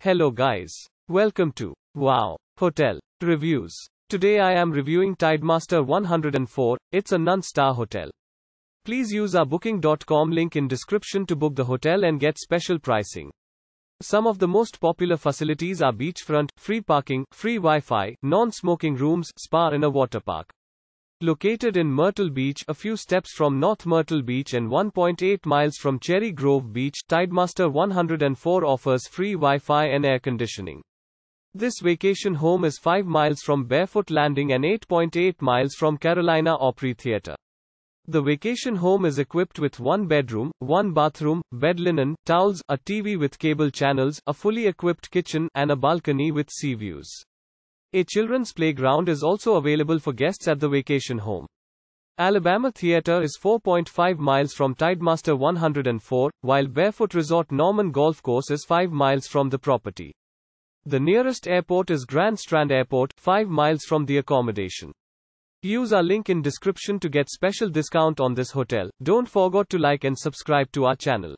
Hello guys. Welcome to Wow Hotel Reviews. Today I am reviewing Tidemaster 104. It's a non-star hotel. Please use our booking.com link in description to book the hotel and get special pricing. Some of the most popular facilities are beachfront, free parking, free Wi-Fi, non-smoking rooms, spa and a water park. Located in Myrtle Beach, a few steps from North Myrtle Beach and 1.8 miles from Cherry Grove Beach, Tidemaster 104 offers free Wi-Fi and air conditioning. This vacation home is 5 miles from Barefoot Landing and 8.8 miles from Carolina Opry Theatre. The vacation home is equipped with one bedroom, one bathroom, bed linen, towels, a TV with cable channels, a fully equipped kitchen, and a balcony with sea views. A children's playground is also available for guests at the vacation home. Alabama Theater is 4.5 miles from Tidemaster 104, while Barefoot Resort Norman Golf Course is 5 miles from the property. The nearest airport is Grand Strand Airport, 5 miles from the accommodation. Use our link in description to get special discount on this hotel. Don't forget to like and subscribe to our channel.